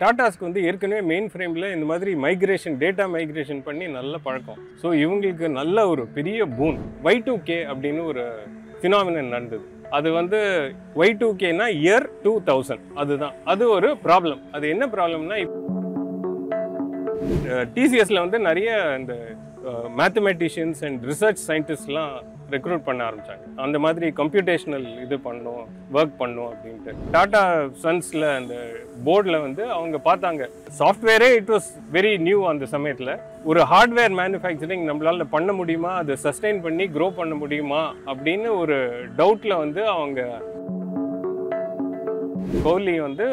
டாட்டாஸ்க்கு வந்து ஏற்கனவே மெயின் ஃப்ரேமில் இந்த மாதிரி மைக்ரேஷன் டேட்டா மைக்ரேஷன் பண்ணி நல்ல பழக்கம். ஸோ இவங்களுக்கு நல்ல ஒரு பெரிய பூன் ஒய் டூ கே அப்படின்னு ஒரு ஃபினாமினன் நடந்தது. அது வந்து ஒய் டூ கேனா இயர் டூ தௌசண்ட் அதுதான். அது ஒரு ப்ராப்ளம் அது என்ன ப்ராப்ளம்னா டிசிஎஸ்ல வந்து நிறைய இந்த மேத்தமெட்டிஷியன்ஸ் அண்ட் ரிசர்ச் சயின்டிஸ்ட்லாம் ரெக்ரூட் பண்ண ஆரம்பித்தாங்க அந்த மாதிரி கம்ப்யூட்டேஷனல் இது பண்ணும் ஒர்க் பண்ணும் அப்படின்ட்டு. டாட்டா சன்ஸில் அந்த போர்டில் வந்து அவங்க பார்த்தாங்க. சாஃப்ட்வேரே இட் வாஸ் வெரி நியூ அந்த சமயத்தில். ஒரு ஹார்ட்வேர் மேனுஃபேக்சரிங் நம்மளால் பண்ண முடியுமா? அதை சஸ்டெயின் பண்ணி க்ரோ பண்ண முடியுமா? அப்படின்னு ஒரு டவுட்டில் வந்து அவங்க கோலி வந்து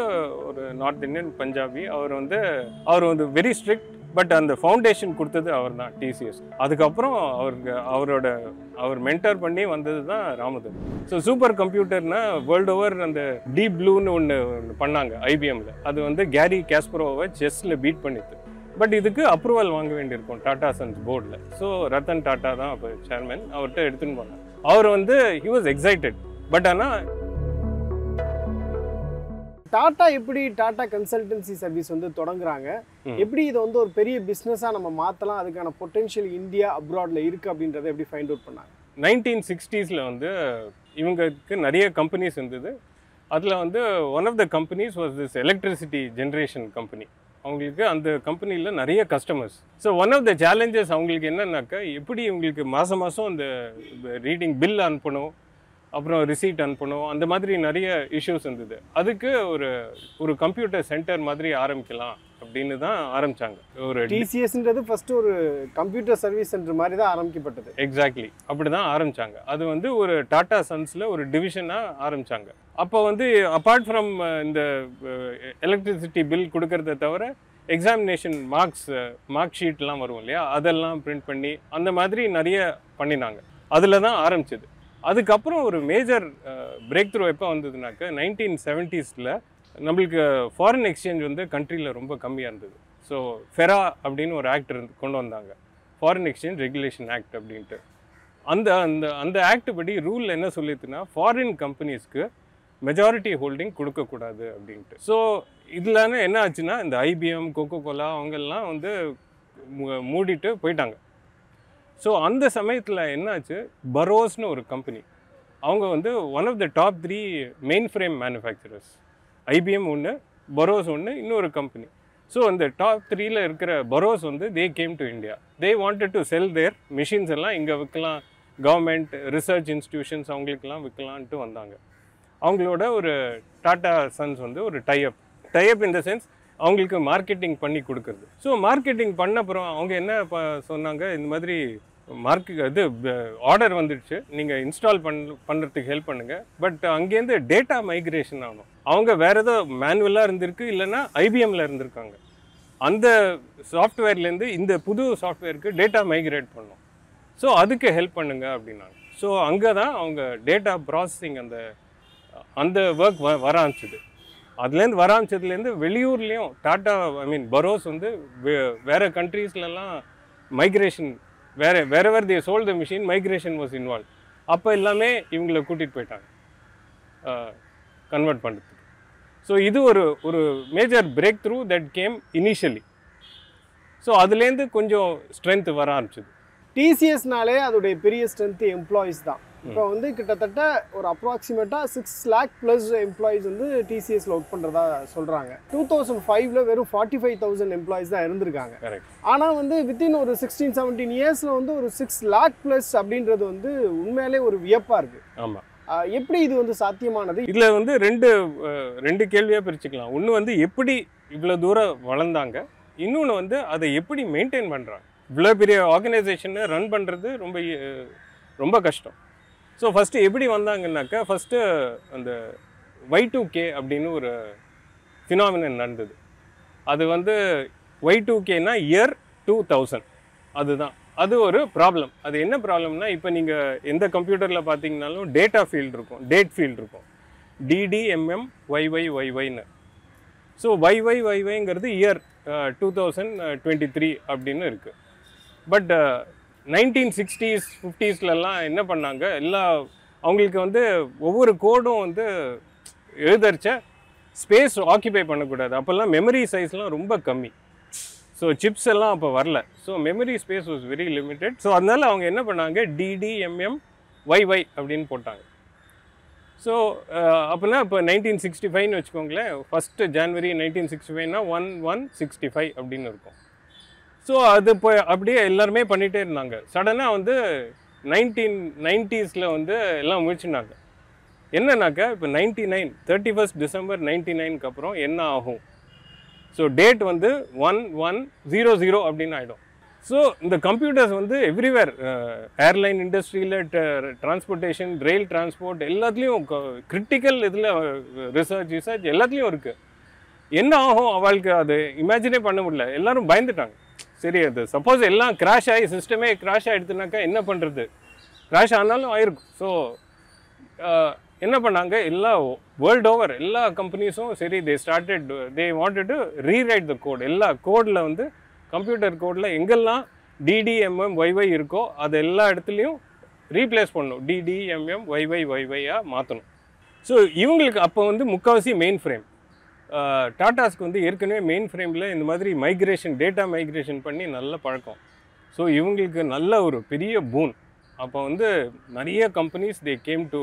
ஒரு நார்த் இந்தியன் பஞ்சாபி அவர் வந்து அவர் வந்து வெரி ஸ்ட்ரிக்ட் பட் அந்த ஃபவுண்டேஷன் கொடுத்தது அவர் தான் டிசிஎஸ் அதுக்கப்புறம் அவருக்கு அவரோட அவர் மென்டர் பண்ணி வந்தது தான் ராமதன் ஸோ சூப்பர் கம்ப்யூட்டர்னா வேர்ல்டு ஓவர் அந்த டீப் ப்ளூன்னு ஒன்று பண்ணாங்க ஐபிஎம்ல அது வந்து கேரி கேஸ்பரோவை செஸ்ஸில் பீட் பண்ணிது பட் இதுக்கு அப்ரூவல் வாங்க வேண்டியிருக்கும் டாடா சன்ஸ் போர்டில் ஸோ ரத்தன் டாட்டா தான் அப்போ சேர்மேன் அவர்கிட்ட எடுத்துன்னு போனார். அவர் வந்து ஹி வாஸ் எக்ஸைட்டட் பட் ஆனால் டாடா எப்படி டாடா கன்சல்டன்சி சர்வீஸ் வந்து தொடங்குறாங்க. எப்படி இதை வந்து ஒரு பெரிய பிஸ்னஸாக நம்ம மாற்றலாம் அதுக்கான பொட்டென்ஷியல் இந்தியா அப்ராட்ல இருக்குது அப்படின்றத எப்படி ஃபைண்ட் அவுட் பண்ணாங்க? நைன்டீன் சிக்ஸ்டீஸில் வந்து இவங்களுக்கு நிறைய கம்பெனிஸ் இருந்தது. அதில் வந்து one of the companies was this electricity generation company அவங்களுக்கு அந்த கம்பெனியில் நிறைய customers so one of the challenges அவங்களுக்கு என்னன்னாக்கா எப்படி இவங்களுக்கு மாதம் மாதம் அந்த ரீடிங் பில் அனுப்பணும்? அப்புறம் ரிசீட் அனுப்பணும். அந்த மாதிரி நிறைய இஷ்யூஸ் இருந்தது. அதுக்கு ஒரு ஒரு கம்ப்யூட்டர் சென்டர் மாதிரி ஆரம்பிக்கலாம் அப்படின்னு தான் ஆரம்பிச்சாங்க. ஒரு டிசிஎஸ்ன்றது ஃபர்ஸ்ட் ஒரு கம்ப்யூட்டர் சர்வீஸ் சென்டர் மாதிரி தான் ஆரம்பிக்கப்பட்டது. எக்ஸாக்ட்லி அப்படி தான் ஆரம்பிச்சாங்க. அது வந்து ஒரு டாடா சன்ஸில் ஒரு டிவிஷனாக ஆரம்பிச்சாங்க. அப்போ வந்து அப்பார்ட் ஃப்ரம் இந்த எலக்ட்ரிசிட்டி பில் கொடுக்கறத தவிர எக்ஸாமினேஷன் மார்க்ஸ் மார்க் ஷீட்லாம் வரும் இல்லையா? அதெல்லாம் பிரிண்ட் பண்ணி அந்த மாதிரி நிறைய பண்ணினாங்க. அதில் தான் ஆரம்பிச்சது. அதுக்கப்புறம் ஒரு மேஜர் பிரேக் த்ரூ எப்போ வந்ததுனாக்க நைன்டீன் செவன்ட்டீஸில் நம்மளுக்கு ஃபாரின் எக்ஸ்சேஞ்ச் வந்து கண்ட்ரியில் ரொம்ப கம்மியாக இருந்தது. ஸோ ஃபெரா அப்படின்னு ஒரு ஆக்ட் இருந்து கொண்டு வந்தாங்க. ஃபாரின் எக்ஸ்சேஞ்ச் ரெகுலேஷன் ஆக்ட் அப்படின்ட்டு. அந்த அந்த அந்த ஆக்ட் படி ரூல் என்ன சொல்லிட்டுனா ஃபாரின் கம்பெனிஸ்க்கு மெஜாரிட்டி ஹோல்டிங் கொடுக்கக்கூடாது அப்படின்ட்டு. ஸோ இதில் என்ன ஆச்சுன்னா இந்த ஐபிஎம் கோகோ கோலா அவங்கெல்லாம் வந்து மூடிட்டு போயிட்டாங்க. ஸோ அந்த சமயத்தில் என்னாச்சு? பரோஸ்னு ஒரு கம்பெனி அவங்க வந்து one of the top three mainframe manufacturers IBM ஒன்று பரோஸ் ஒன்று இன்னொரு கம்பெனி ஸோ அந்த டாப் த்ரீயில் இருக்கிற பரோஸ் வந்து they came to India they wanted to sell their machines எல்லாம் இங்கே விற்கலாம். கவர்மெண்ட் ரிசர்ச் இன்ஸ்டிடியூஷன்ஸ் அவங்களுக்கெல்லாம் விற்கலான்ட்டு வந்தாங்க. அவங்களோட ஒரு டாட்டா சன்ஸ் வந்து ஒரு tie up tie up the sense அவங்களுக்கு மார்க்கெட்டிங் பண்ணி கொடுக்குறது. ஸோ மார்க்கெட்டிங் பண்ண அப்புறம் அவங்க என்ன ப சொன்னாங்க? இந்த மாதிரி மார்க்கு இது ஆர்டர் வந்துடுச்சு. நீங்கள் இன்ஸ்டால் பண் பண்ணுறதுக்கு ஹெல்ப் பண்ணுங்கள் பட் அங்கேருந்து டேட்டா மைக்ரேஷன் ஆகணும். அவங்க வேறு ஏதோ மேனுவலாக இருந்திருக்கு இல்லைன்னா ஐபிஎம்மில் இருந்திருக்காங்க. அந்த சாஃப்ட்வேர்லேருந்து இந்த புது சாஃப்ட்வேருக்கு டேட்டா மைக்ரேட் பண்ணும். ஸோ அதுக்கு ஹெல்ப் பண்ணுங்க அப்படின்னாங்க. ஸோ அங்கே தான் அவங்க டேட்டா ப்ராசஸிங் அந்த அந்த ஒர்க் வ வர ஆரம்பிச்சிது. அதுலேருந்து வர ஆரம்பிச்சதுலேருந்து வெளியூர்லேயும் டாட்டா ஐ மீன் பரோஸ் வந்து வே- கண்ட்ரீஸ்லலாம் மைக்ரேஷன் வேறு வேற வேறு the sole the machine migration was involve அப்போ எல்லாமே இவங்களை கூட்டிகிட்டு போயிட்டாங்க. கன்வெர்ட் பண்ணுறதுக்கு ஸோ இது ஒரு ஒரு major breakthrough that came initially so அதுலேருந்து கொஞ்சம் ஸ்ட்ரென்த் வர ஆரம்பிச்சது. டிசிஎஸ்னாலே அதோடைய பெரிய ஸ்ட்ரென்த் எம்ப்ளாயிஸ் தான். இப்போ வந்து கிட்டத்தட்ட ஒரு அப்ராக்சிமேட்டாக சிக்ஸ் லேக் ப்ளஸ் எம்ப்ளாயிஸ் வந்து டிசிஎஸ்ல ஒர்க் பண்ணுறதா சொல்கிறாங்க டூ தௌசண்ட் ஃபைவ்ல வெறும் ஃபார்ட்டி ஃபைவ் தௌசண்ட் எம்ப்ளாயிஸ் தான் இருந்திருக்காங்க. ஆனால் வந்து வித்தின் ஒரு சிக்ஸ்டீன் செவன்டீன் இயர்ஸில் வந்து ஒரு சிக்ஸ் லேக் ப்ளஸ் அப்படின்றது வந்து உண்மையிலே ஒரு வியப்பாக இருக்குது ஆமாம் எப்படி இது வந்து சாத்தியமானது? இதில் வந்து ரெண்டு ரெண்டு கேள்வியாக பிரிச்சுக்கலாம். ஒன்று வந்து எப்படி இவ்வளோ தூரம் வளர்ந்தாங்க? இன்னொன்று வந்து அதை எப்படி மெயின்டைன் பண்ணுறாங்க இவ்வளோ பெரிய ஆர்கனைசேஷனை ரன் பண்ணுறது ரொம்ப ரொம்ப கஷ்டம். ஸோ ஃபஸ்ட்டு எப்படி வந்தாங்கன்னாக்கா ஃபஸ்ட்டு அந்த ஒய் டூ கே அப்படின்னு ஒரு ஃபினாமினன் நடந்தது. அது வந்து ஒய் டூ கேனா இயர் டூ தௌசண்ட் அதுதான். அது ஒரு ப்ராப்ளம் அது என்ன ப்ராப்ளம்னா இப்போ நீங்கள் எந்த கம்ப்யூட்டரில் பார்த்தீங்கனாலும் டேட்டா ஃபீல்டு இருக்கும். டேட் ஃபீல்டு இருக்கும். டிடிஎம்எம் ஒய்ஒய் ஒய்ஒய்னு so YY ஒய்ஒய்ங்கிறது year two thousand twenty three அப்படின்னு இருக்குது பட் நைன்டீன் சிக்ஸ்டீஸ் ஃபிஃப்டீஸ்லலாம் என்ன பண்ணாங்க? எல்லா அவங்களுக்கு வந்து ஒவ்வொரு கோடும் வந்து எழுதரிச்ச ஸ்பேஸ் ஆக்கிபை பண்ணக்கூடாது. அப்போல்லாம் மெமரி சைஸ்லாம் ரொம்ப கம்மி. ஸோ சிப்ஸ் எல்லாம் அப்போ வரல. So memory space was very limited so அதனால அவங்க என்ன பண்ணாங்க? டிடிஎம்எம் ஒய்ஒய் அப்படின்னு போட்டாங்க. ஸோ அப்படின்னா இப்போ நைன்டீன் சிக்ஸ்டி ஃபைவ்னு வச்சுக்கோங்களேன். ஃபஸ்ட்டு ஜான்வரி நைன்டீன் சிக்ஸ்டி ஃபைவ்னா ஒன் ஒன் சிக்ஸ்டி ஃபைவ் அப்படின்னு இருக்கும். ஸோ அது இப்போ அப்படியே எல்லாருமே பண்ணிகிட்டே இருந்தாங்க. சடனாக வந்து நைன்டீன் நைன்ட்டீஸில் வந்து எல்லாம் முயற்சினாங்க. என்னன்னாக்கா இப்போ ninety nine thirty first December ninety நைனுக்கு அப்புறம் என்ன ஆகும்? ஸோ டேட் வந்து ஒன் ஒன் ஜீரோ ஜீரோ அப்படின்னு ஆகிடும் ஸோ இந்த கம்ப்யூட்டர்ஸ் வந்து எவ்ரிவேர் ஏர்லைன் இண்டஸ்ட்ரியில் டிரான்ஸ்போர்ட்டேஷன் ரயில் டிரான்ஸ்போர்ட் எல்லாத்துலேயும் கிரிட்டிக்கல் இதில் ரிசர்ச் ரிசர்ச் எல்லாத்துலேயும் இருக்குது என்ன ஆகும் அவளுக்கு? அது இமேஜினே பண்ண முடியல. எல்லோரும் பயந்துட்டாங்க. சரி அது சப்போஸ் எல்லாம் கிராஷ் ஆகி சிஸ்டமே கிராஷ் ஆகிடுதுனாக்கா என்ன பண்ணுறது கிராஷ் ஆனாலும் ஆயிருக்கும். ஸோ என்ன பண்ணாங்க? எல்லா வேர்ல்ட் ஓவர் எல்லா கம்பெனிஸும் சரி they started they wanted to rewrite the code எல்லா கோடில் வந்து கம்ப்யூட்டர் கோடில் எங்கெல்லாம் டிடிஎம்எம் ஒய்ஒய் இருக்கோ அது எல்லா இடத்துலையும் ரீப்ளேஸ் பண்ணணும். டிடிஎம்எம் ஒய்ஒய் ஒய்ஒய்யாக மாற்றணும் ஸோ இவங்களுக்கு அப்போ வந்து முக்கால்வாசி மெயின் ஃப்ரேம் டாட்டாஸ்க்கு வந்து ஏற்கனவே மெயின் ஃப்ரேமில் இந்த மாதிரி மைக்ரேஷன் டேட்டா மைக்ரேஷன் பண்ணி நல்ல பழக்கம். ஸோ இவங்களுக்கு நல்ல ஒரு பெரிய பூன் அப்போ வந்து நிறைய companies they came to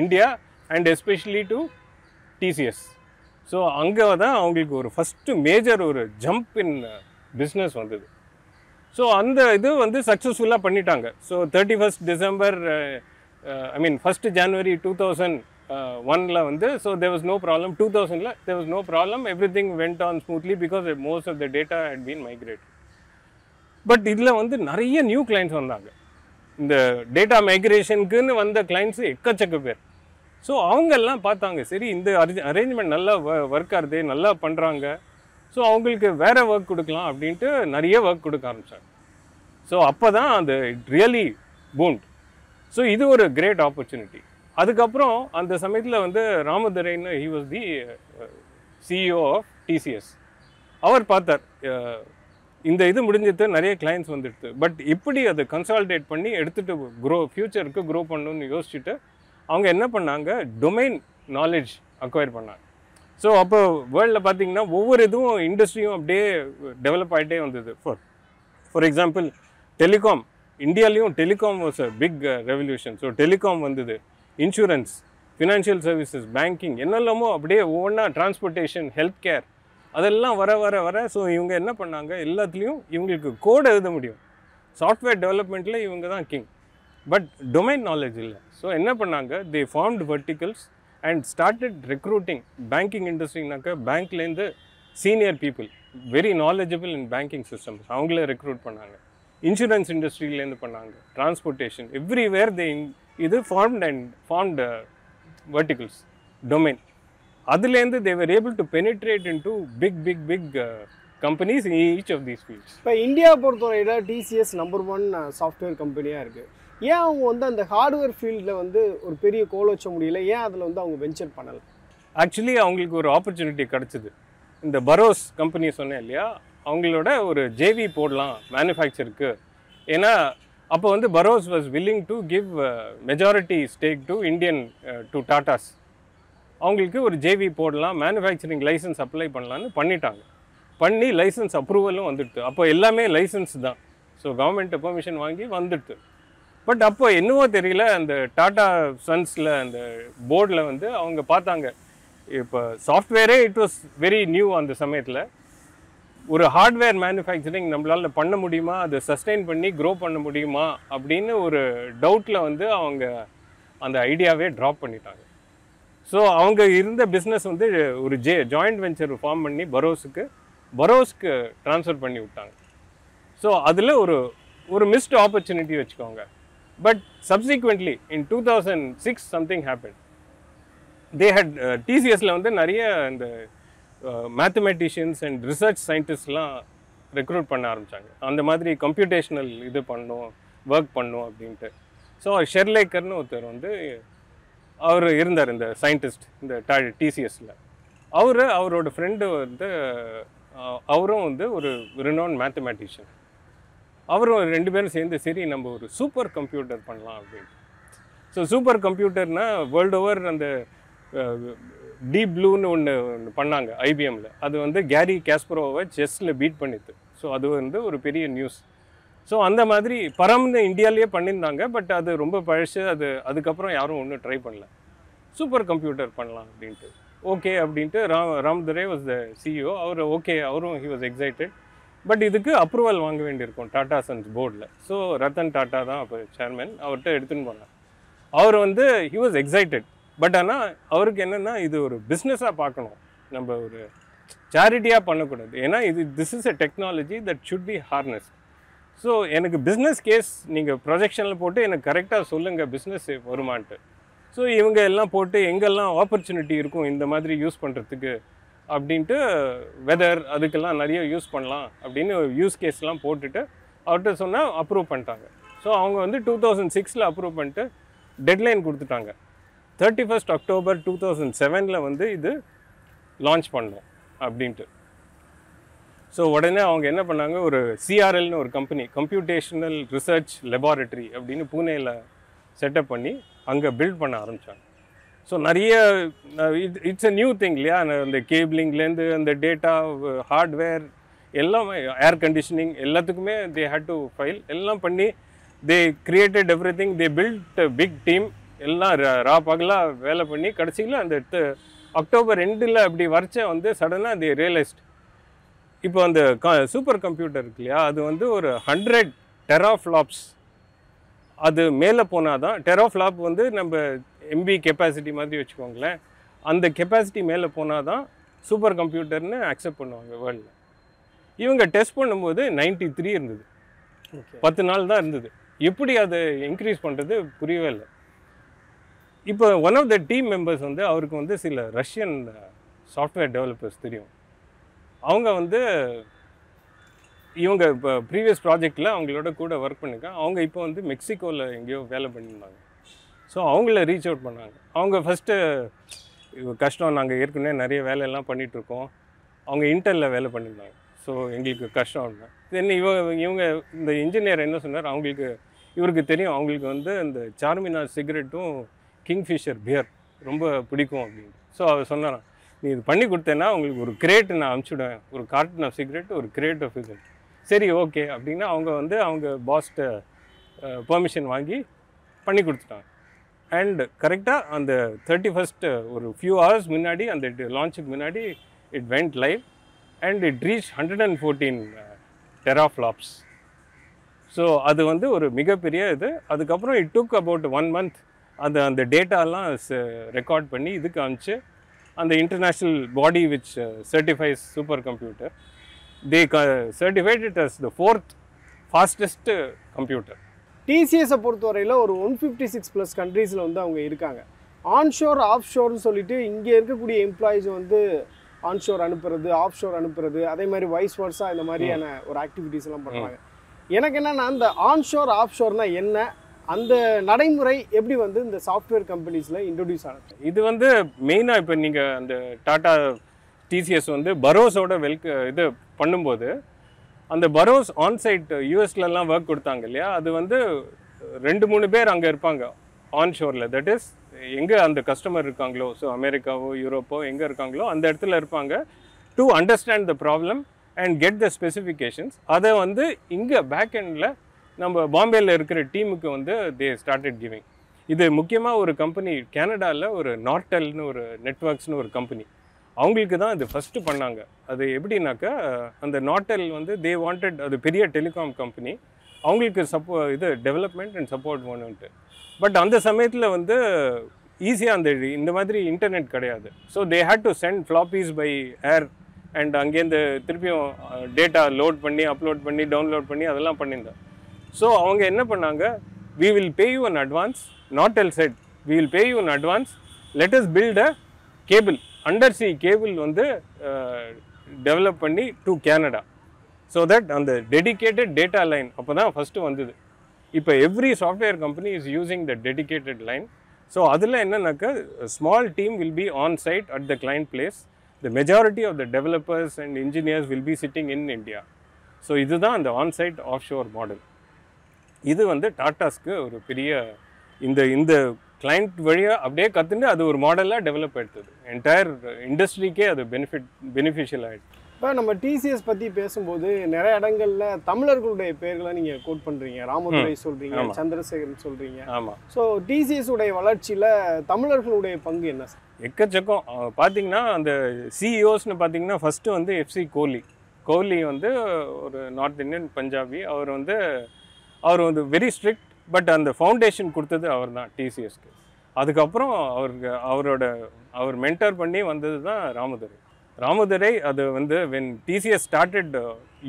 India and especially to TCS so அங்கே தான் அவங்களுக்கு ஒரு ஃபஸ்ட்டு மேஜர் ஒரு ஜம்ப் இன் பிஸ்னஸ் வந்தது. ஸோ அந்த இது வந்து சக்ஸஸ்ஃபுல்லாக பண்ணிட்டாங்க. So thirty first December I mean first January two thousand Uh, ஒனில் வந்து so there was no problem two தௌசண்டில் there was no problem everything went on smoothly because most of the data had been migrate but இதில் வந்து நிறைய new clients வந்தாங்க. இந்த data மைக்ரேஷனுக்குன்னு வந்த clients எக்கச்சக்க பேர். ஸோ அவங்கெல்லாம் பார்த்தாங்க சரி இந்த அரேஞ்ச்மெண்ட் நல்லா ஒர்க் ஆகுது நல்லா பண்ணுறாங்க ஸோ அவங்களுக்கு வேறு ஒர்க் கொடுக்கலாம் அப்படின்ட்டு நிறைய ஒர்க் கொடுக்க ஆரம்பித்தாங்க ஸோ அப்போ தான் அந்த இட் ரியலி பூண்ட் ஸோ இது ஒரு கிரேட் ஆப்பர்ச்சுனிட்டி அதுக்கப்புறம் அந்த சமயத்தில் வந்து ராமதுரைன்னு he was the CEO of TCS அவர் பார்த்தார் uh, இந்த இது முடிஞ்சது நிறைய கிளைண்ட்ஸ் வந்துடுது. பட் இப்படி அதை கன்சால்டேட் பண்ணி எடுத்துகிட்டு க்ரோ ஃப்யூச்சருக்கு க்ரோ பண்ணணும்னு யோசிச்சுட்டு அவங்க என்ன பண்ணாங்க? டொமைன் நாலேஜ் அக்வயர் பண்ணாங்க. ஸோ அப்போ வேர்ல்டில் பார்த்தீங்கன்னா ஒவ்வொரு இதுவும் இண்டஸ்ட்ரியும் அப்படியே டெவலப் ஆகிட்டே வந்தது. For for example telecom இந்தியாலேயும் telecom was a big revolution so telecom வந்தது. இன்சூரன்ஸ் ஃபினான்ஷியல் சர்வீசஸ் பேங்கிங் என்னெல்லாமோ அப்படியே ஒவ்வொன்றா டிரான்ஸ்போர்ட்டேஷன் ஹெல்த் கேர் அதெல்லாம் வர வர வர ஸோ இவங்க என்ன பண்ணாங்க? எல்லாத்துலேயும் இவங்களுக்கு கோட் எழுத முடியும். சாஃப்ட்வேர் டெவலப்மெண்ட்டில் இவங்க தான் கிங் பட் டொமைன் நாலேஜ் இல்லை. ஸோ என்ன பண்ணாங்க? They formed verticals and started recruiting banking இண்டஸ்ட்ரினாக்கா பேங்க்லேருந்து senior people very knowledgeable in banking systems அவங்களே ரெக்ரூட் பண்ணாங்க. இன்சூரன்ஸ் இண்டஸ்ட்ரியிலேருந்து பண்ணாங்க. டிரான்ஸ்போர்ட்டேஷன் எவ்ரிவேர் தே இது formed and formed verticals domain அதுலேருந்து they were able to penetrate into big big big companies each of these fields இப்போ இந்தியா பொறுத்தவரையில் TCS number one software கம்பெனியாக இருக்குது ஏன் அவங்க வந்து அந்த ஹார்ட்வேர் ஃபீல்டில் வந்து ஒரு பெரிய கோல் வச்ச முடியல? ஏன் அதில் வந்து அவங்க வெஞ்சர் பண்ணலை? ஆக்சுவலி அவங்களுக்கு ஒரு ஆப்பர்ச்சுனிட்டி கிடச்சிது. இந்த பரோஸ் கம்பெனி சொன்னேன் இல்லையா? அவங்களோட ஒரு ஜேவி போடலாம் மேனுஃபேக்சருக்கு ஏன்னா அப்போ வந்து Burroughs was willing to give majority stake to Indian to Tatas அவங்களுக்கு ஒரு ஜேவி போடலாம் மேனுஃபேக்சரிங் லைசன்ஸ் அப்ளை பண்ணலான்னு பண்ணிட்டாங்க. பண்ணி லைசன்ஸ் அப்ரூவலும் வந்துடுது அப்போ எல்லாமே லைசன்ஸ் தான். ஸோ கவர்மெண்ட் பெர்மிஷன் வாங்கி வந்துடுது பட் அப்போ என்னவோ தெரியல அந்த டாட்டா சன்ஸில் அந்த போர்டில் வந்து அவங்க பார்த்தாங்க. இப்போ சாஃப்ட்வேரே இட் வாஸ் வெரி நியூ அந்த சமயத்தில். ஒரு ஹார்ட்வேர் மேனுஃபேக்சரிங் நம்மளால் பண்ண முடியுமா? அதை சஸ்டெயின் பண்ணி க்ரோ பண்ண முடியுமா? அப்படின்னு ஒரு டவுட்டில் வந்து அவங்க அந்த ஐடியாவே ட்ராப் பண்ணிட்டாங்க. ஸோ அவங்க இருந்த பிஸ்னஸ் வந்து ஒரு ஜே ஜாயிண்ட் வெஞ்சர் ஃபார்ம் பண்ணி பரோஸுக்கு பரோஸ்க்கு ட்ரான்ஸ்ஃபர் பண்ணி விட்டாங்க. ஸோ அதில் ஒரு ஒரு மிஸ்ட் ஆப்பர்ச்சுனிட்டி வச்சுக்கோங்க. But subsequently in two thousand six something happen they had டிசிஎஸில் வந்து நிறைய இந்த மேத்தமெட்டிஷியன்ஸ் அண்ட் ரிசர்ச் சயின்டிஸ்ட்லாம் ரெக்ரூட் பண்ண ஆரம்பித்தாங்க அந்த மாதிரி கம்ப்யூட்டேஷனல் இது பண்ணும் ஒர்க் பண்ணும் அப்படின்ட்டு. ஸோ ஷெர்லேக்கர்னு ஒருத்தர் வந்து அவர் இருந்தார் இந்த சயின்டிஸ்ட் இந்த டிசிஎஸில் அவர் அவரோட ஃப்ரெண்டு வந்து அவரும் வந்து ஒரு ரினோன் மேத்தமேட்டிஷியன் அவரும் ரெண்டு பேரும் சேர்ந்து சரி நம்ம ஒரு சூப்பர் கம்ப்யூட்டர் பண்ணலாம் அப்படின்ட்டு. ஸோ சூப்பர் கம்ப்யூட்டர்னால் வேர்ல்டு ஓவர் அந்த டீப் ப்ளூன்னு ஒன்று ஒன்று பண்ணாங்க ஐபிஎம்மில் அது வந்து கேரி கேஸ்பரோவை செஸ்ஸில் பீட் பண்ணிது ஸோ அது வந்து ஒரு பெரிய நியூஸ் ஸோ அந்த மாதிரி பரம்னு இந்தியாவிலேயே பண்ணியிருந்தாங்க பட் அது ரொம்ப பழசு. அது அதுக்கப்புறம் யாரும் ஒன்றும் ட்ரை பண்ணல. சூப்பர் கம்ப்யூட்டர் பண்ணலாம் அப்படின்ட்டு. ஓகே அப்படின்ட்டு Ram Ramadorai was the CEO our okay அவரும் ஹி வாஸ் எக்ஸைட்டட் பட் இதுக்கு அப்ரூவல் வாங்க வேண்டியிருக்கும் டாடா சன்ஸ் போர்டில் ஸோ ரத்தன் டாட்டா தான் அப்போ சேர்மேன் அவர்கிட்ட எடுத்துன்னு போனார். அவர் வந்து ஹி வாஸ் எக்ஸைட்டட் பட் ஆனால் அவருக்கு என்னென்னா இது ஒரு பிஸ்னஸாக பார்க்கணும். நம்ம ஒரு சேரிட்டியாக பண்ணக்கூடாது. ஏன்னா இது this is a technology that should be harness so எனக்கு பிஸ்னஸ் கேஸ் நீங்கள் ப்ரொஜெக்ஷனில் போட்டு எனக்கு கரெக்டாக சொல்லுங்கள் பிஸ்னஸ் வருமான்ட்டு. ஸோ இவங்க எல்லாம் போட்டு எங்கெல்லாம் ஆப்பர்ச்சுனிட்டி இருக்கும் இந்த மாதிரி யூஸ் பண்ணுறதுக்கு அப்படின்ட்டு வெதர் அதுக்கெல்லாம் நிறைய யூஸ் பண்ணலாம் அப்படின்னு யூஸ் கேஸ்லாம் போட்டுட்டு அவர்கிட்ட சொன்னால் அப்ரூவ் பண்ணிட்டாங்க. ஸோ அவங்க வந்து டூ தௌசண்ட் சிக்ஸில் அப்ரூவ் பண்ணிட்டு டெட்லைன் கொடுத்துட்டாங்க. Thirty first October two thousand செவனில் வந்து இது லான்ச் பண்ணோம் அப்படின்ட்டு. ஸோ உடனே அவங்க என்ன பண்ணாங்க? ஒரு சிஆர்எல்னு ஒரு கம்பெனி கம்ப்யூட்டேஷனல் ரிசர்ச் லெபார்ட்டரி அப்படின்னு பூனேயில் செட்டப் பண்ணி அங்கே பில்ட் பண்ண ஆரம்பித்தாங்க ஸோ நிறைய it it's a new thing இல்லையா? அந்த கேபிளிங்லேருந்து அந்த டேட்டா ஹார்ட்வேர் எல்லாமே ஏர் கண்டிஷனிங் எல்லாத்துக்குமே தே ஹேட் டு ஃபைல் எல்லாம் பண்ணி they created everything they build big team எல்லாம் ரா- பகலாக வேலை பண்ணி கடைசியில் அந்த அக்டோபர் ரெண்டில் அப்படி வரைச்ச வந்து சடனாக தே ரியலைஸ்ட் இப்போ அந்த சூப்பர் கம்ப்யூட்டர் இருக்கு இல்லையா அது வந்து ஒரு ஹண்ட்ரட் டெராஃப்ளாப்ஸ் அது மேலே போனால் தான் டெராஃப்ளாப் வந்து நம்ம எம்பி கெப்பாசிட்டி மாதிரி வச்சுக்கோங்களேன் அந்த கெப்பாசிட்டி மேலே போனால் தான் சூப்பர் கம்ப்யூட்டர்னு அக்செப்ட் பண்ணுவாங்க வேர்ல்டில் இவங்க டெஸ்ட் பண்ணும்போது 93 த்ரீ இருந்தது பத்து நாள் தான் இருந்தது. எப்படி அதை இன்க்ரீஸ் பண்ணுறது புரியவே இல்லை. இப்போ one of the team members வந்து அவருக்கு வந்து சில ரஷ்யன் சாஃப்ட்வேர் டெவலப்பர்ஸ் தெரியும். அவங்க வந்து இவங்க இப்போ ப்ரீவியஸ் ப்ராஜெக்டில் அவங்களோட கூட ஒர்க் பண்ணிக்க அவங்க இப்போ வந்து மெக்சிகோவில் எங்கேயோ வேலை பண்ணியிருந்தாங்க ஸோ அவங்கள ரீச் அவுட் பண்ணாங்க. அவங்க ஃபஸ்ட்டு கஷ்டம் நாங்கள் ஏற்கனவே நிறைய வேலையெல்லாம் பண்ணிகிட்ருக்கோம் அவங்க இன்டெல்லில் வேலை பண்ணியிருந்தாங்க ஸோ எங்களுக்கு கஷ்டம் தென் இவங்க இவங்க இந்த இன்ஜினியர் என்ன சொன்னார்? அவங்களுக்கு இவருக்கு தெரியும். அவங்களுக்கு வந்து இந்த சார்மினார் சிகரெட்டும் கிங்ஃபிஷர் பியர் ரொம்ப பிடிக்கும் அப்படின்னு. ஸோ அவர் சொன்னாரான் நீ இது பண்ணி கொடுத்தேன்னா உங்களுக்கு ஒரு கிரேட் நான் அனுப்பிச்சுடுவேன். ஒரு கார்ட்டன் ஆஃப் சிகரெட் ஒரு கிரேட் ஆஃப் இது சரி ஓகே அப்படின்னா அவங்க வந்து அவங்க பாஸ்ட்டை பெர்மிஷன் வாங்கி பண்ணி கொடுத்துட்டாங்க. அண்ட் கரெக்டாக அந்த தேர்ட்டி ஃபஸ்ட்டு ஒரு ஃபியூ ஹவர்ஸ் முன்னாடி அந்த லான்ச்சுக்கு முன்னாடி it went live and it reach hundred and fourteen teraflops so அது வந்து ஒரு மிகப்பெரிய இது. அதுக்கப்புறம் it took about one month அந்த அந்த டேட்டாலாம் ரெக்கார்ட் பண்ணி இதுக்கு அனுப்பிச்சு அந்த international body which certifies super computer they certified it as the fourth fastest computer டிசிஎஸை பொறுத்தவரையில் ஒரு ஒன் ஃபிஃப்டி சிக்ஸ் ப்ளஸ் கண்ட்ரீஸில் வந்து அவங்க இருக்காங்க. ஆன்ஷோர் ஆஃப் ஷோர்னு சொல்லிட்டு இங்கே இருக்கக்கூடிய எம்ப்ளாயிஸ் வந்து ஆன்ஷோர் அனுப்புறது ஆஃப் ஷோர் அனுப்புறது அதே மாதிரி வைஸ் வர்ஸா இந்த மாதிரியான ஒரு ஆக்டிவிட்டீஸ் எல்லாம் பண்ணுறாங்க எனக்கு என்னன்னா அந்த ஆன்ஷோர் ஆஃப் ஷோர்னா என்ன? அந்த நடைமுறை எப்படி வந்து இந்த சாஃப்ட்வேர் கம்பெனிஸில் இன்ட்ரடியூஸ் ஆனது? இது வந்து மெயினாக இப்போ நீங்கள் அந்த டாடா டிசிஎஸ் வந்து பரோஸோட வெல்க இது பண்ணும்போது அந்த பரோஸ் ஆன்சைட் யூஎஸ்லலாம் ஒர்க் கொடுத்தாங்க இல்லையா? அது வந்து ரெண்டு மூணு பேர் அங்கே இருப்பாங்க ஆன்ஷோரில் தட் இஸ் எங்கே அந்த கஸ்டமர் இருக்காங்களோ ஸோ அமெரிக்காவோ யூரோப்போ எங்கே இருக்காங்களோ அந்த இடத்துல இருப்பாங்க to understand the problem and get the specifications அதை வந்து இங்கே பேக் எண்டில் நம்ம பாம்பேயில் இருக்கிற டீமுக்கு வந்து தே ஸ்டார்டட் கிவிங் இது முக்கியமாக ஒரு கம்பெனி கனடாவில் ஒரு நார்டெல்னு ஒரு நெட்ஒர்க்ஸ்னு ஒரு கம்பெனி அவங்களுக்கு தான் இது ஃபஸ்ட்டு பண்ணாங்க. அது எப்படின்னாக்கா அந்த நாட்டெல் வந்து தே வாண்டட் அது பெரிய டெலிகாம் கம்பெனி அவங்களுக்கு சப்போ இது டெவலப்மெண்ட் அண்ட் சப்போர்ட் வேணும்ன்ட்டு. பட் அந்த சமயத்தில் வந்து ஈஸியாக அந்த இந்த மாதிரி இன்டர்நெட் கிடையாது. So they had to send floppies by air and அங்கேருந்து திருப்பியும் uh, டேட்டா லோட் பண்ணி அப்லோட் பண்ணி டவுன்லோட் பண்ணி அதெல்லாம் பண்ணியிருந்தேன். ஸோ அவங்க என்ன பண்ணாங்க? We will pay you in advance not L set we will pay you in advance let us build a cable undersea cable வந்து டெவலப் பண்ணி டு கேனடா ஸோ தட் அந்த டெடிகேட்டட் டேட்டா லைன் அப்போ தான் first வந்தது. இப்போ every software company is using the dedicated line so அதில் என்னன்னாக்கா small team will be on site at the client place the majority of the developers and engineers will be sitting in India so இதுதான் அந்த on site of sure model இது வந்து டாட்டாஸ்க்கு ஒரு பெரிய இந்த இந்த கிளைண்ட் வழியாக அப்படியே கற்றுண்டு அது ஒரு மாடலாக டெவலப் எடுத்தது. என்டையர் இண்டஸ்ட்ரிக்கே அது பெனிஃபிட் பெனிஃபிஷியல் ஆகிடுது இப்போ நம்ம டிசிஎஸ் பற்றி பேசும்போது நிறைய இடங்கள்ல தமிழர்களுடைய பேர்களை நீங்கள் கோட் பண்ணுறீங்க ராமதுரை சொல்கிறீங்க. சந்திரசேகரன் சொல்கிறீங்க ஆமாம் ஸோ டிசிஎஸ் உடைய வளர்ச்சியில் தமிழர்களுடைய பங்கு என்ன சார்? எக்கச்சக்கம். பார்த்தீங்கன்னா அந்த சிஇஓஸ்னு பார்த்தீங்கன்னா ஃபஸ்ட்டு வந்து எஃப்சி கோலி கோலி வந்து ஒரு நார்த் இந்தியன் பஞ்சாபி அவர் வந்து அவர் வந்து வெரி ஸ்ட்ரிக்ட் பட் அந்த ஃபவுண்டேஷன் கொடுத்தது அவர் தான் டிசிஎஸ்க்கு அதுக்கப்புறம் அவருக்கு அவரோட அவர் மென்டர் பண்ணி வந்தது தான் ராமதுரை. ராமதுரை அது வந்து when TCS started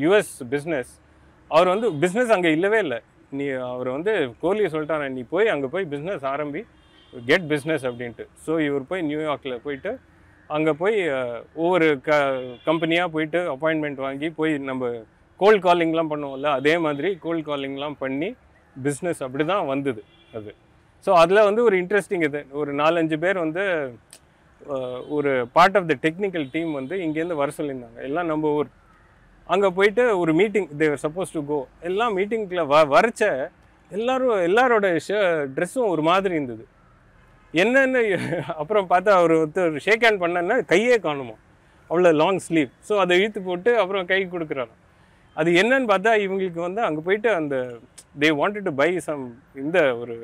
US business அவர் வந்து பிஸ்னஸ் அங்கே இல்லவே இல்லை. நீ அவர் வந்து கோலி சொல்லிட்டாரு நீ போய் அங்கே போய் பிஸ்னஸ் ஆரம்பி கெட் பிஸ்னஸ் அப்படின்ட்டு. ஸோ இவர் போய் நியூயார்க்கில் போயிட்டு அங்கே போய் ஒவ்வொரு க கம்பெனியாக போயிட்டு அப்பாயின்மெண்ட் வாங்கி போய் நம்ம கோல்ட் காலிங்லாம் பண்ணுவோம்ல அதே மாதிரி கோல்ட் காலிங்லாம் பண்ணி பிஸ்னஸ் அப்படி தான் வந்தது அது. ஸோ அதில் வந்து ஒரு இன்ட்ரெஸ்டிங் இது. ஒரு நாலஞ்சு பேர் வந்து ஒரு part of the technical team வந்து இங்கேருந்து வர சொல்லியிருந்தாங்க. எல்லாம் நம்ம ஊர். அங்கே போயிட்டு ஒரு meeting they were suppose to go எல்லாம் மீட்டிங்கில் வ வரைச்ச எல்லாரும் எல்லாரோட ஷ ட்ரெஸ்ஸும் ஒரு மாதிரி இருந்தது. என்னென்னு அப்புறம் பார்த்தா அவர் வந்து ஷேக் ஹேண்ட் பண்ணன்னா கையே காணுமா அவ்வளோ லாங் ஸ்லீவ் ஸோ அதை இழுத்து போட்டு அப்புறம் கை கொடுக்குறாராம். அது என்னன்னு பார்த்தா இவங்களுக்கு வந்து அங்கே போயிட்டு அந்த they wanted to buy some இந்த ஒரு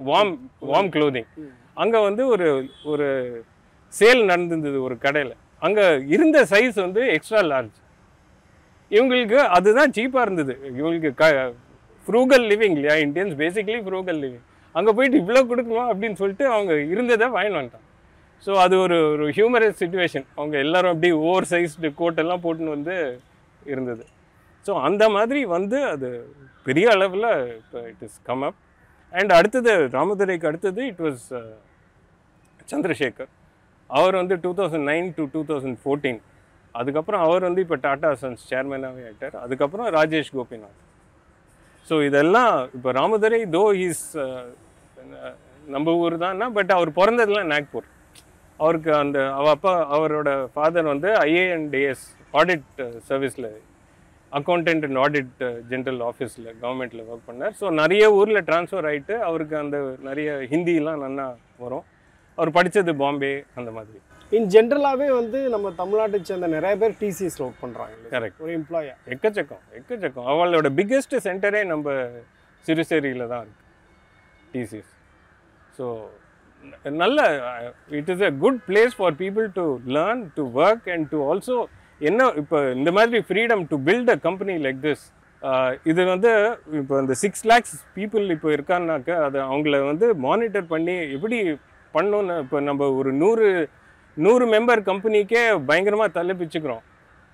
வார்ம் வார்ம் க்ளோதிங் அங்கே வந்து ஒரு ஒரு சேல் நடந்திருந்தது ஒரு கடையில். அங்கே இருந்த சைஸ் வந்து எக்ஸ்ட்ரா லார்ஜ் இவங்களுக்கு அதுதான் சீப்பாக இருந்தது. இவங்களுக்கு க ஃப்ரூகல் லிவிங் இல்லையா? இண்டியன்ஸ் பேசிக்கலி ஃப்ரூகல் லிவிங் அங்கே போயிட்டு இவ்வளோ கொடுக்கணும் அப்படின்னு சொல்லிட்டு அவங்க இருந்ததை வாங்கி வந்துட்டான் ஸோ அது ஒரு ஒரு ஹியூமரஸ் சுச்சுவேஷன் அவங்க எல்லாரும் அப்படியே ஓவர் சைஸ்டு கோட்டெல்லாம் போட்டுன்னு வந்து இருந்தது. ஸோ அந்த மாதிரி வந்து அது பெரிய அளவில் இப்போ it is come up and அடுத்தது ராமதுரைக்கு அடுத்தது இட் வாஸ் uh, சந்திரசேகர். அவர் வந்து two thousand nine to two thousand fourteen அதுக்கப்புறம் அவர் வந்து இப்போ டாடா சன்ஸ் சேர்மேனாகவே ஆகிட்டார் அதுக்கப்புறம் ராஜேஷ் கோபிநாத். ஸோ இதெல்லாம் இப்போ ராமதுரை தோ இஸ் uh, நம்ம ஊர் தான்னா பட் அவர் பிறந்ததுலாம் நாக்பூர். அவருக்கு அந்த அவ அப்பா அவரோட ஃபாதர் வந்து ஐஏஎன்டிஎஸ் ஆடிட் சர்வீஸில் அக்கௌண்டன்ட் அண்ட் ஆடிட் ஜென்ரல் ஆஃபீஸில் கவர்மெண்ட்டில் ஒர்க் பண்ணார். ஸோ நிறைய ஊரில் ட்ரான்ஸ்ஃபர் ஆகிட்டு அவருக்கு அந்த நிறைய ஹிந்திலாம் நல்லா வரும். அவர் படித்தது பாம்பே அந்த மாதிரி. இன் ஜென்ரலாகவே வந்து நம்ம தமிழ்நாட்டை சேர்ந்த நிறைய பேர் டிசிஎஸ்ல ஒர்க் பண்ணுறாங்க கரெக்ட் ஒரு எம்ப்ளாயா எக்கச்சக்கம் எக்கச்சக்கம். அவளோட பிக்கெஸ்ட் சென்டரே நம்ம சிறுசேரியில் தான் இருக்கு டிசிஎஸ் ஸோ நல்ல it is a good place for people to learn to work and to also என்ன இப்போ இந்த மாதிரி freedom to build a company like this இது வந்து இப்போ இந்த சிக்ஸ் லேக்ஸ் பீப்புள் இப்போ இருக்கான்னாக்க அதை அவங்கள வந்து மானிட்டர் பண்ணி எப்படி பண்ணணும்னு இப்போ நம்ம ஒரு நூறு நூறு மெம்பர் கம்பெனிக்கே பயங்கரமாக தள்ளிப்பிச்சுக்கிறோம்.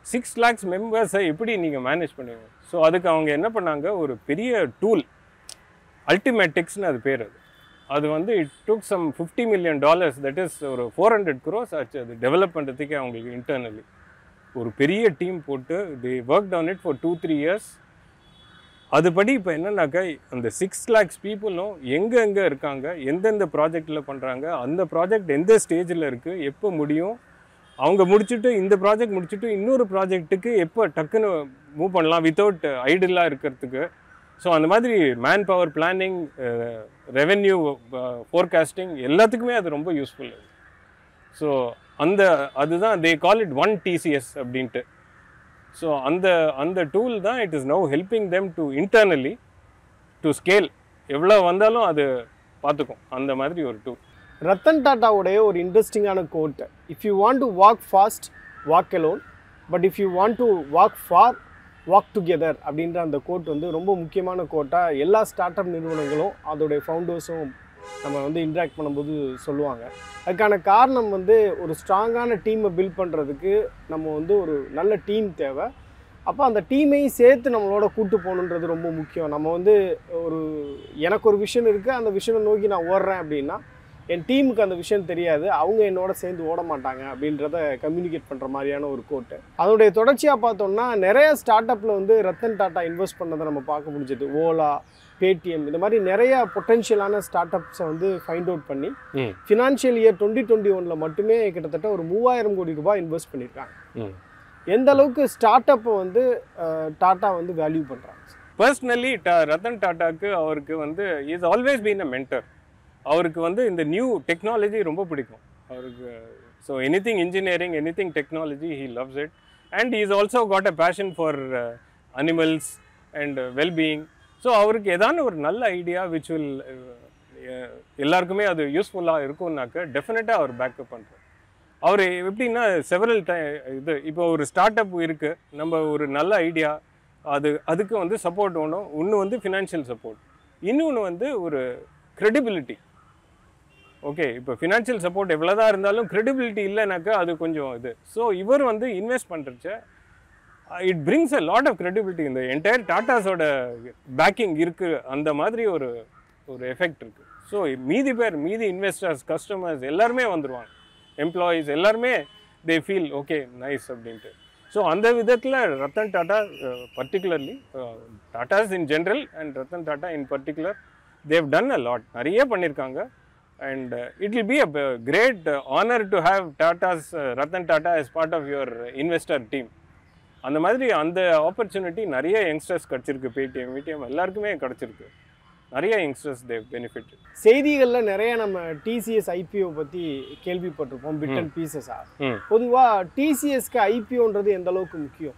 சிக்ஸ் லேக்ஸ் மெம்பர்ஸை எப்படி நீங்கள் மேனேஜ் பண்ணுவீங்க? ஸோ அதுக்கு அவங்க என்ன பண்ணாங்க? ஒரு பெரிய டூல் அல்டிமேட்டிக்ஸ்னு அது பேர் அது. அது வந்து it took some fifty million dollars that is ஒரு ஃபோர் ஹண்ட்ரட் க்ரோஸ் ஆச்சு. அது டெவலப் பண்ணுறதுக்கே அவங்களுக்கு இன்டர்னலி ஒரு பெரிய டீம் போட்டு they worked on it for two three years அதுபடி இப்போ என்னன்னாக்கா அந்த சிக்ஸ் லேக்ஸ் பீப்புளும் எங்கே எங்கே இருக்காங்க எந்தெந்த ப்ராஜெக்டில் பண்ணுறாங்க அந்த ப்ராஜெக்ட் எந்த ஸ்டேஜில் இருக்குது எப்போ முடியும் அவங்க முடிச்சுட்டு இந்த ப்ராஜெக்ட் முடிச்சுட்டு இன்னொரு ப்ராஜெக்ட்டுக்கு எப்போ டக்குன்னு மூவ் பண்ணலாம் வித்தவுட் ஐடியலாக இருக்கிறதுக்கு. ஸோ அந்த மாதிரி man power planning revenue forecasting எல்லாத்துக்குமே அது ரொம்ப யூஸ்ஃபுல் ஸோ அந்த அதுதான் they call it one TCS அப்படின்ட்டு. ஸோ அந்த அந்த டூல் தான் it is now helping them to internally to scale எவ்வளோ வந்தாலும் அது பார்த்துக்கும். அந்த மாதிரி ஒரு டூல் ரத்தன் டாட்டாவுடைய ஒரு இன்ட்ரெஸ்டிங்கான quote if you want to walk fast walk alone but if you want to walk far walk together அப்படின்ற அந்த கோட் வந்து ரொம்ப முக்கியமான கோட்டாக எல்லா ஸ்டார்ட் அப் நிறுவனங்களும் அதோடைய ஃபவுண்டர்ஸும் நம்ம வந்து இன்ட்ராக்ட் பண்ணும்போது சொல்லுவாங்க. அதுக்கான காரணம் வந்து ஒரு ஸ்ட்ராங்கான டீமை பில்ட் பண்ணுறதுக்கு நம்ம வந்து ஒரு நல்ல டீம் தேவை. அப்போ அந்த டீமையும் சேர்த்து நம்மளோட கூட்டு போகணுன்றது ரொம்ப முக்கியம். நம்ம வந்து ஒரு எனக்கு ஒரு விஷன் இருக்குது அந்த விஷனை நோக்கி நான் ஓடுறேன் அப்படின்னா என் டீமுக்கு அந்த விஷயம் தெரியாது. அவங்க என்னோட சேர்ந்து ஓட மாட்டாங்க அப்படின்றத கம்யூனிகேட் பண்ணுற மாதிரியான ஒரு கோட்டு அதனுடைய தொடர்ச்சியாக பார்த்தோம்னா நிறைய ஸ்டார்ட் அப்பில் வந்து ரத்தன் டாட்டா இன்வெஸ்ட் பண்ணதை நம்ம பார்க்க முடிஞ்சது. ஓலா பேடிஎம் இந்த மாதிரி நிறைய பொட்டென்ஷியலான ஸ்டார்ட் அப்ஸை வந்து ஃபைண்ட் அவுட் பண்ணி ஃபினான்ஷியல் இயர் டுவெண்ட்டி டுவெண்ட்டி ஒனில் மட்டுமே கிட்டத்தட்ட ஒரு மூவாயிரம் கோடி ரூபாய் இன்வெஸ்ட் பண்ணியிருக்காங்க எந்த அளவுக்கு ஸ்டார்ட் அப்பை வந்து டாட்டா வந்து வேல்யூ பண்ணுறாங்க பர்சனலி ரத்தன் டாட்டாக்கு அவருக்கு வந்து is always been a mentor அவருக்கு வந்து இந்த நியூ டெக்னாலஜி ரொம்ப பிடிக்கும். அவருக்கு so anything engineering anything technology he loves it and is also got a passion for animals and wellbeing so அவருக்கு ஏதான ஒரு நல்ல ஐடியா விச் வில் எல்லாருக்குமே அது யூஸ்ஃபுல்லாக இருக்கும்னாக்க டெஃபினட்டாக அவர் பேக்கப் பண்ணுறார் அவர் எப்படின்னா செவரல் டை இது இப்போ ஒரு ஸ்டார்ட் அப் இருக்குது நம்ம ஒரு நல்ல ஐடியா அது அதுக்கு வந்து சப்போர்ட் வேணும். ஒன்று வந்து ஃபினான்ஷியல் சப்போர்ட் இன்னொன்று வந்து ஒரு க்ரெடிபிலிட்டி ஓகே இப்போ ஃபினான்ஷியல் சப்போர்ட் எவ்வளோதான் இருந்தாலும் க்ரெடிபிலிட்டி இல்லைனாக்கா அது கொஞ்சம் இது. ஸோ இவர் வந்து invest பண்ணுறச்ச it brings a lot of credibility இந்த என்டையர் டாட்டாஸோட பேக்கிங் இருக்குது அந்த மாதிரி ஒரு ஒரு எஃபெக்ட் இருக்குது ஸோ மீதி பேர் மீதி இன்வெஸ்டர்ஸ் கஸ்டமர்ஸ் எல்லாருமே வந்துடுவாங்க எம்ப்ளாயீஸ் எல்லாருமே தே ஃபீல் ஓகே நைஸ் அப்படின்ட்டு. ஸோ அந்த விதத்தில் Ratan Tata particularly Tatas in general and Ratan Tata in particular they've done a lot நிறைய பண்ணியிருக்காங்க and it will be a great honour to have Tatas Ratan Tata as part of your investor team அந்த மாதிரி அந்த opportunity நிறைய youngsters கிடச்சிருக்கு Paytm VDM எல்லாருக்குமே கிடச்சிருக்கு. நிறைய யங்ஸ்டர்ஸ் தேவ் பெனிஃபிட் செய்திகளில் நிறைய நம்ம டிசிஎஸ் ஐபிஓ பற்றி கேள்விப்பட்டிருப்போம் பிட் அண்ட் பீசஸா ம். பொதுவாக டிசிஎஸ்க்கு ஐபிஓன்றது எந்த அளவுக்கு முக்கியம்?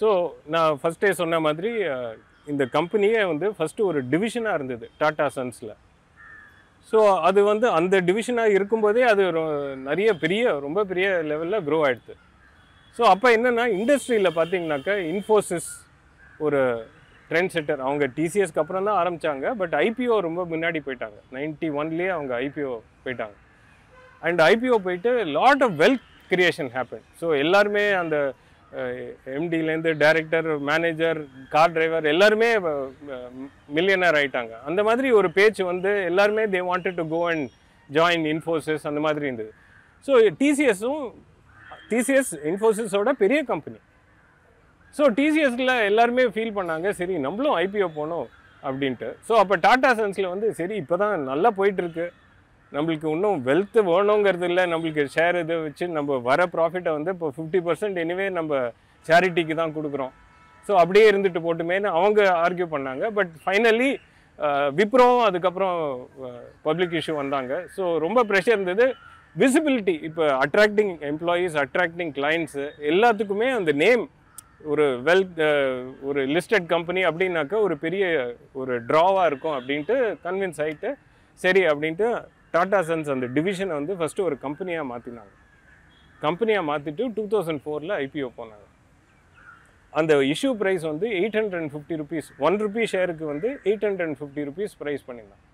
ஸோ நான் ஃபஸ்ட்டே சொன்ன மாதிரி அஹ், இந்த கம்பெனியே வந்து ஃபஸ்ட்டு ஒரு டிவிஷனாக இருந்தது டாடா சன்ஸில் ஸோ அது வந்து அந்த டிவிஷனாக இருக்கும்போதே அது ரொ- நிறைய பெரிய ரொம்ப பெரிய லெவலில் க்ரோ ஆகிடுது ஸோ அப்போ என்னென்னா இண்டஸ்ட்ரியில் பார்த்தீங்கன்னாக்கா இன்ஃபோசிஸ் ஒரு ட்ரெண்ட் செட்டர் அவங்க டிசிஎஸ்க்கு அப்புறம் தான் ஆரம்பித்தாங்க பட் ஐபிஓ ரொம்ப முன்னாடி போயிட்டாங்க. நைன்ட்டி ஒன்லேயே அவங்க ஐபிஓ போயிட்டாங்க. அண்ட் ஐபிஓ போயிட்டு lot of wealth creation happen so எல்லாருமே அந்த எம்டிலேருந்து டைரக்டர் மேனேஜர் கார் டிரைவர் எல்லாருமே மில்லியனர் ஆயிட்டாங்க. அந்த மாதிரி ஒரு பேச்சு வந்து எல்லாருமே they wanted to go and join Infosys அந்த மாதிரி இருந்தது. ஸோ டிசிஎஸும் டிசிஎஸ் இன்ஃபோசிஸோட பெரிய கம்பெனி ஸோ டிசிஎஸில் எல்லாருமே ஃபீல் பண்ணாங்க சரி நம்மளும் ஐபிஓ போகணும் அப்படின்ட்டு. ஸோ அப்போ டாடா சன்ஸில் வந்து சரி இப்போ தான் நல்லா போயிட்டுருக்கு நம்மளுக்கு இன்னும் வெல்த் வேணுங்கிறது இல்லை நம்மளுக்கு ஷேர் இதை வச்சு நம்ம வர ப்ராஃபிட்டை வந்து இப்போ ஃபிஃப்டி பர்சன்ட் எனிவே நம்ம சேரிட்டிக்கு தான் கொடுக்குறோம். ஸோ அப்படியே இருந்துட்டு போட்டுமேன்னு அவங்க ஆர்கியூ பண்ணாங்க. பட் ஃபைனலி விப்ரோவும் அதுக்கப்புறம் பப்ளிக் இஷ்யூ வந்தாங்க. ஸோ ரொம்ப ப்ரெஷர் இருந்தது. விசிபிலிட்டி இப்போ அட்ராக்டிங் எம்ப்ளாயீஸ் அட்ராக்டிங் கிளைண்ட்ஸு எல்லாத்துக்குமே அந்த நேம் ஒரு வெல் ஒரு லிஸ்டட் கம்பெனி அப்படின்னாக்கா ஒரு பெரிய ஒரு ட்ராவாக இருக்கும் அப்படின்ட்டு கன்வின்ஸ் ஆகிட்டு சரி அப்படின்ட்டு டாடா சன்ஸ் அந்த டிவிஷனை வந்து ஃபஸ்ட்டு ஒரு கம்பெனியாக மாற்றினாங்க கம்பெனியாக மாற்றிட்டு டூ தௌசண்ட் ஃபோரில் ஐபிஓ போனாங்க. அந்த இஷ்யூ ப்ரைஸ் வந்து eight hundred and fifty rupees one rupees ஷேருக்கு வந்து eight hundred and fifty rupees price பண்ணியிருந்தாங்க.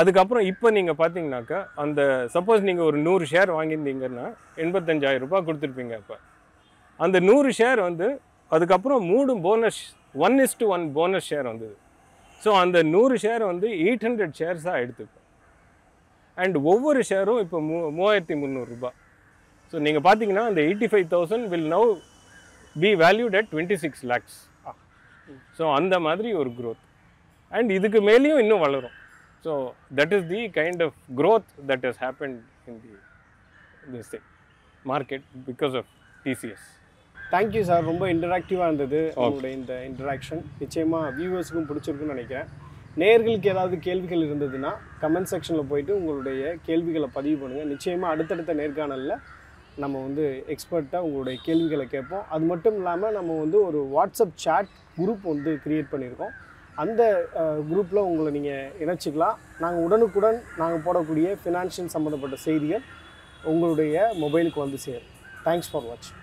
அதுக்கப்புறம் இப்போ நீங்கள் பார்த்தீங்கன்னாக்கா அந்த சப்போஸ் நீங்கள் ஒரு நூறு ஷேர் வாங்கியிருந்தீங்கன்னா எண்பத்தஞ்சாயிரம் ரூபாய் கொடுத்துருப்பீங்க இப்போ அந்த நூறு ஷேர் வந்து அதுக்கப்புறம் மூணு bonus one is to one bonus share வந்தது. ஸோ அந்த நூறு ஷேர் வந்து எயிட் ஹண்ட்ரட் ஷேர்ஸாக எடுத்துப்போம். அண்ட் ஒவ்வொரு ஷேரும் இப்போ மூ மூவாயிரத்தி முந்நூறுரூபா ஸோ நீங்கள் பார்த்தீங்கன்னா அந்த eighty five thousand will now be valued at twenty six lakhs so அந்த மாதிரி ஒரு க்ரோத் அண்ட் இதுக்கு மேலேயும் இன்னும் வளரும். So that is the kind of growth that is happen in the this market because of TCS thank you sir ரொம்ப இன்டராக்டிவாக இருந்தது உங்களுடைய இந்த இன்டராக்ஷன் நிச்சயமாக வியூவர்ஸுக்கும் பிடிச்சிருக்குன்னு நினைக்கிறேன். நேயர்களுக்கு ஏதாவது கேள்விகள் இருந்ததுன்னா கமெண்ட் செக்ஷனில் போயிட்டு உங்களுடைய கேள்விகளை பதிவு பண்ணுங்கள் நிச்சயமாக அடுத்தடுத்த நேர்காணலில் நம்ம வந்து எக்ஸ்பர்ட்டாக உங்களுடைய கேள்விகளை கேட்போம். அது மட்டும் இல்லாமல் நம்ம வந்து ஒரு வாட்ஸ்அப் chat குரூப் வந்து க்ரியேட் பண்ணியிருக்கோம். அந்த குரூப்பில் உங்களை நீங்கள் இணைச்சிக்கலாம். நாங்கள் உடனுக்குடன் நாங்கள் போடக்கூடிய ஃபினான்ஷியல் சம்மந்தப்பட்ட செய்திகள் உங்களுடைய மொபைலுக்கு வந்து சேரும். தேங்க்ஸ் ஃபார் வாட்சிங்